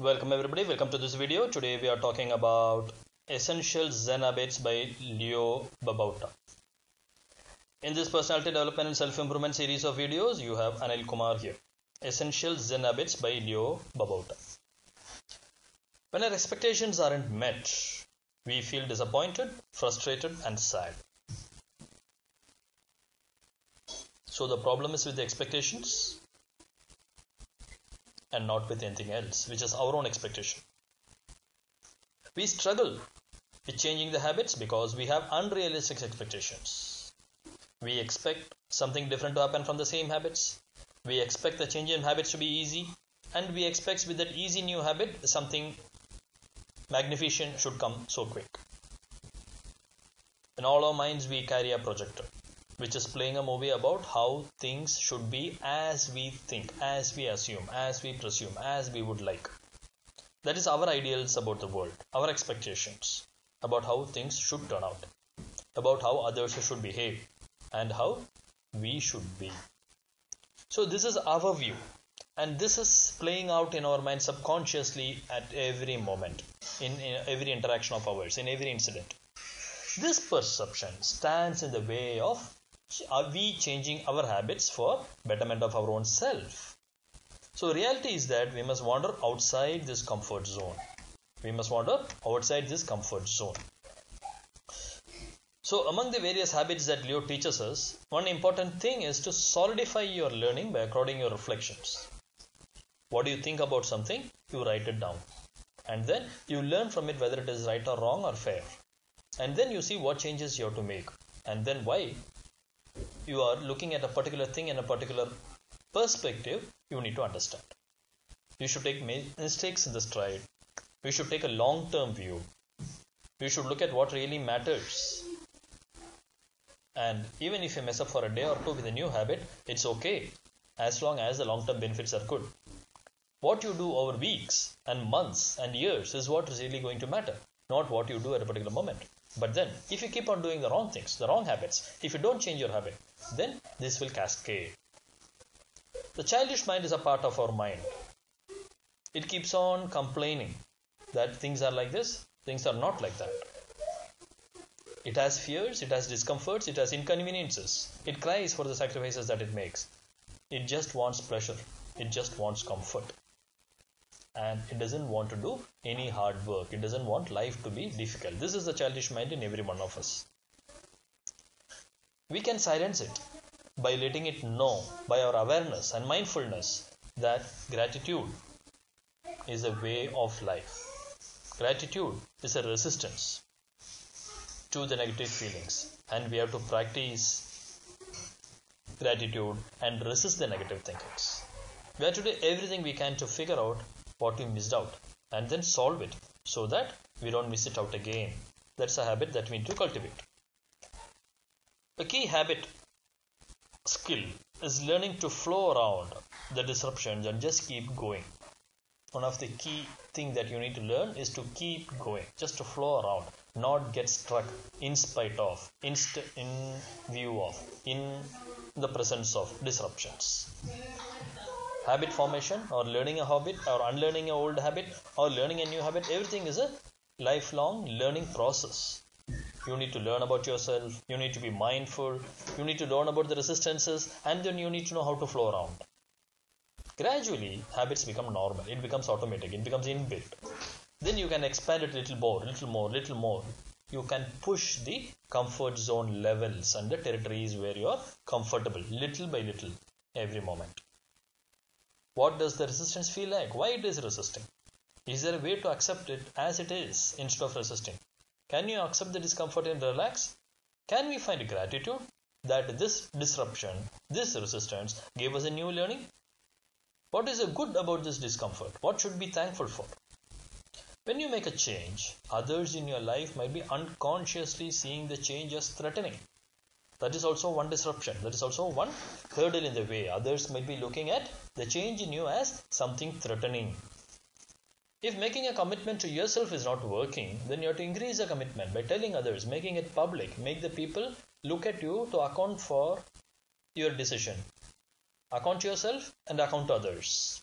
Welcome everybody, welcome to this video. Today we are talking about Essential Zen Habits by Leo Babauta. In this personality development and self-improvement series of videos, you have Anil Kumar here. Essential Zen Habits by Leo Babauta. When our expectations aren't met, we feel disappointed, frustrated and sad. So the problem is with the expectations and not with anything else, which is our own expectation. We struggle with changing the habits because we have unrealistic expectations. We expect something different to happen from the same habits. We expect the change in habits to be easy, and we expect with that easy new habit something magnificent should come so quick. In all our minds, we carry a projector which is playing a movie about how things should be as we think, as we assume, as we presume, as we would like. That is our ideals about the world, our expectations about how things should turn out, about how others should behave, and how we should be. So, this is our view, and this is playing out in our mind subconsciously at every moment, in, in every interaction of ours, in every incident. This perception stands in the way of are we changing our habits for betterment of our own self? So reality is that we must wander outside this comfort zone. We must wander outside this comfort zone. So among the various habits that leo teaches us one important thing is to solidify your learning by according your reflections. What do you think about something? You write it down. And then you learn from it whether it is right or wrong or fair. And then you see what changes you have to make. And then why you are looking at a particular thing in a particular perspective, you need to understand. You should take mistakes in the stride. We should take a long term view. We should look at what really matters. And even if you mess up for a day or two with a new habit, it's okay as long as the long term benefits are good. What you do over weeks and months and years is what is really going to matter, not what you do at a particular moment. But then, if you keep on doing the wrong things, the wrong habits, if you don't change your habit, then this will cascade. The childish mind is a part of our mind. It keeps on complaining that things are like this, things are not like that. It has fears, it has discomforts, it has inconveniences. It cries for the sacrifices that it makes. It just wants pleasure, it just wants comfort and it doesn't want to do any hard work. It doesn't want life to be difficult. This is the childish mind in every one of us. We can silence it by letting it know by our awareness and mindfulness that gratitude is a way of life. Gratitude is a resistance to the negative feelings, and we have to practice gratitude and resist the negative thinkings. We have to do everything we can to figure out what we missed out and then solve it so that we don't miss it out again. That's a habit that we need to cultivate. A key habit skill is learning to flow around the disruptions and just keep going. One of the key things that you need to learn is to keep going, just to flow around, not get struck in spite of, in, in view of, in the presence of disruptions habit formation or learning a habit or unlearning an old habit or learning a new habit everything is a lifelong learning process. You need to learn about yourself you need to be mindful you need to learn about the resistances and then you need to know how to flow around. Gradually habits become normal it becomes automatic it becomes inbuilt. Then you can expand it little more little more little more. You can push the comfort zone levels and the territories where you are comfortable little by little every moment what does the resistance feel like? Why it is resisting? Is there a way to accept it as it is instead of resisting? Can you accept the discomfort and relax? Can we find gratitude that this disruption, this resistance gave us a new learning? What is good about this discomfort? What should be thankful for? When you make a change, others in your life might be unconsciously seeing the change as threatening. That is also one disruption. That is also one hurdle in the way. Others might be looking at the change in you as something threatening. If making a commitment to yourself is not working, then you have to increase the commitment by telling others, making it public, make the people look at you to account for your decision. Account to yourself and account to others.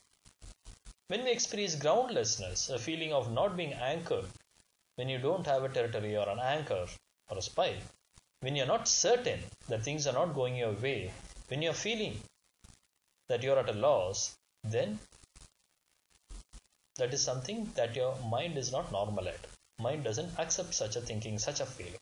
When we experience groundlessness, a feeling of not being anchored, when you don't have a territory or an anchor or a spike, when you're not certain that things are not going your way, when you're feeling that you're at a loss, then that is something that your mind is not normal at. Mind doesn't accept such a thinking, such a feeling.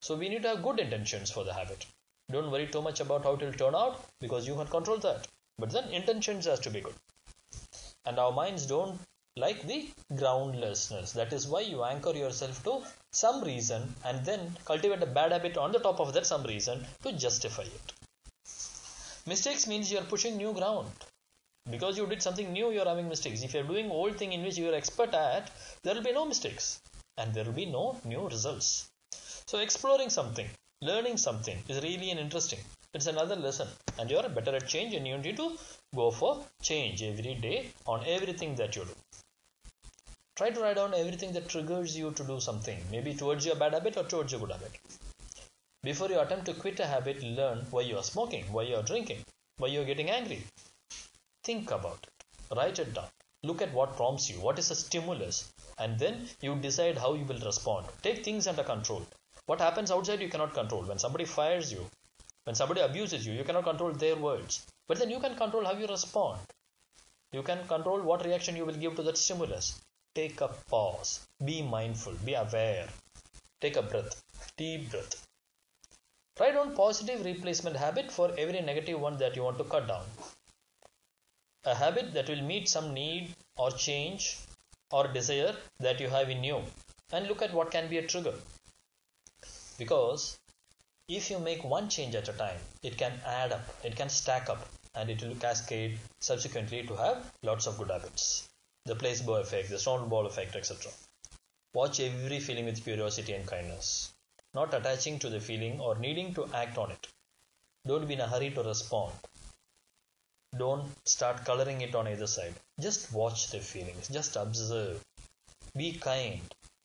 So we need to have good intentions for the habit. Don't worry too much about how it will turn out because you can control that. But then intentions has to be good. And our minds don't like the groundlessness. That is why you anchor yourself to some reason and then cultivate a bad habit on the top of that some reason to justify it. Mistakes means you are pushing new ground. Because you did something new, you are having mistakes. If you are doing old thing in which you are expert at, there will be no mistakes and there will be no new results. So exploring something, learning something is really an interesting. It's another lesson and you are better at change and you need to go for change every day on everything that you do. Try to write down everything that triggers you to do something, maybe towards your bad habit or towards your good habit. Before you attempt to quit a habit, learn why you are smoking, why you are drinking, why you are getting angry, Think about it. Write it down. Look at what prompts you. What is the stimulus? And then you decide how you will respond. Take things under control. What happens outside you cannot control. When somebody fires you, when somebody abuses you, you cannot control their words. But then you can control how you respond. You can control what reaction you will give to that stimulus. Take a pause. Be mindful. Be aware. Take a breath. Deep breath. Write down positive replacement habit for every negative one that you want to cut down a habit that will meet some need or change or desire that you have in you and look at what can be a trigger because if you make one change at a time it can add up it can stack up and it will cascade subsequently to have lots of good habits the placebo effect the snowball effect etc watch every feeling with curiosity and kindness not attaching to the feeling or needing to act on it don't be in a hurry to respond don't start coloring it on either side. Just watch the feelings. Just observe. Be kind.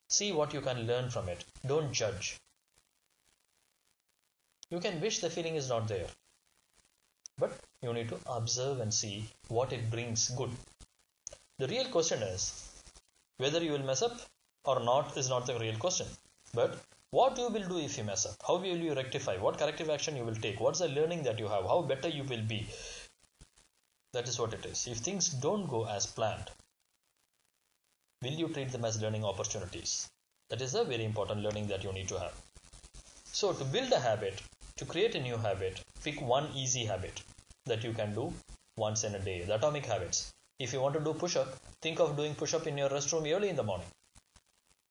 See what you can learn from it. Don't judge. You can wish the feeling is not there. But you need to observe and see what it brings good. The real question is whether you will mess up or not is not the real question. But what you will do if you mess up? How will you rectify? What corrective action you will take? What's the learning that you have? How better you will be? That is what it is. If things don't go as planned, will you treat them as learning opportunities? That is a very important learning that you need to have. So, to build a habit, to create a new habit, pick one easy habit that you can do once in a day. The atomic habits. If you want to do push up, think of doing push up in your restroom early in the morning.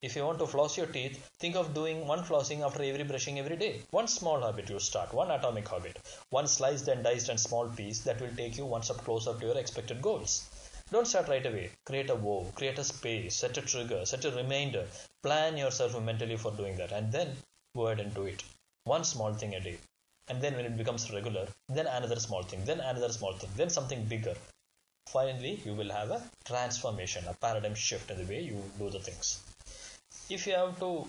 If you want to floss your teeth, think of doing one flossing after every brushing every day. One small habit you start, one atomic habit, one sliced and diced and small piece that will take you one step closer to your expected goals. Don't start right away. Create a vow, create a space, set a trigger, set a reminder. Plan yourself mentally for doing that and then go ahead and do it. One small thing a day. And then when it becomes regular, then another small thing, then another small thing, then something bigger. Finally, you will have a transformation, a paradigm shift in the way you do the things. If you have to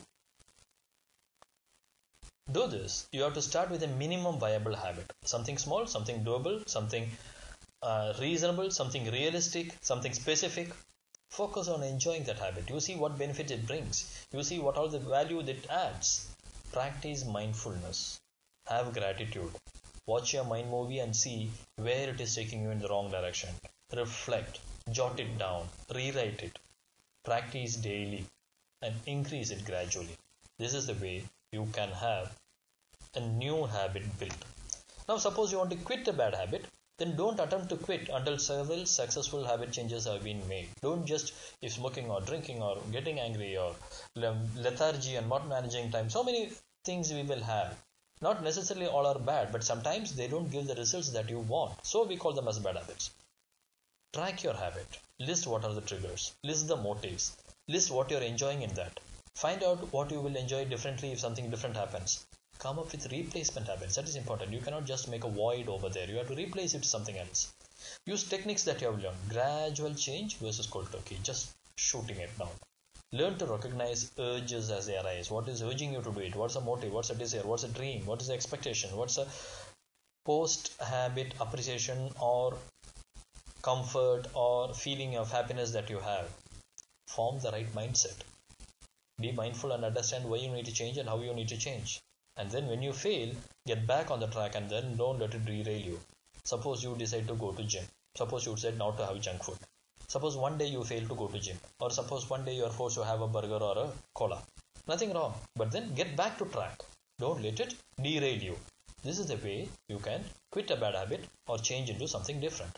do this you have to start with a minimum viable habit. Something small something doable something uh, reasonable something realistic something specific. Focus on enjoying that habit. You see what benefit it brings. You see what all the value that adds. Practice mindfulness. Have gratitude. Watch your mind movie and see where it is taking you in the wrong direction reflect jot it down rewrite it practice daily and increase it gradually. This is the way you can have a new habit built. Now, suppose you want to quit a bad habit, then don't attempt to quit until several successful habit changes have been made. Don't just if smoking or drinking or getting angry or lethargy and not managing time. So many things we will have. Not necessarily all are bad, but sometimes they don't give the results that you want. So we call them as bad habits. Track your habit. List what are the triggers. List the motives. List what you're enjoying in that. Find out what you will enjoy differently if something different happens. Come up with replacement habits. That is important. You cannot just make a void over there. You have to replace it with something else. Use techniques that you have learned. Gradual change versus cold turkey. Just shooting it down. Learn to recognize urges as they arise. What is urging you to do it? What's the motive? What's the desire? What's the dream? What is the expectation? What's the post habit appreciation or comfort or feeling of happiness that you have. Form the right mindset. Be mindful and understand why you need to change and how you need to change. And then when you fail, get back on the track and then don't let it derail you. Suppose you decide to go to gym. Suppose you decide not to have junk food. Suppose one day you fail to go to gym. Or suppose one day you are forced to have a burger or a cola. Nothing wrong. But then get back to track. Don't let it derail you. This is the way you can quit a bad habit or change into something different.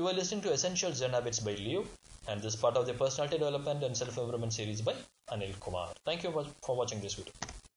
You are listening to Essential Zen Habits by Leo and this part of the personality development and self-improvement series by Anil Kumar. Thank you for watching this video.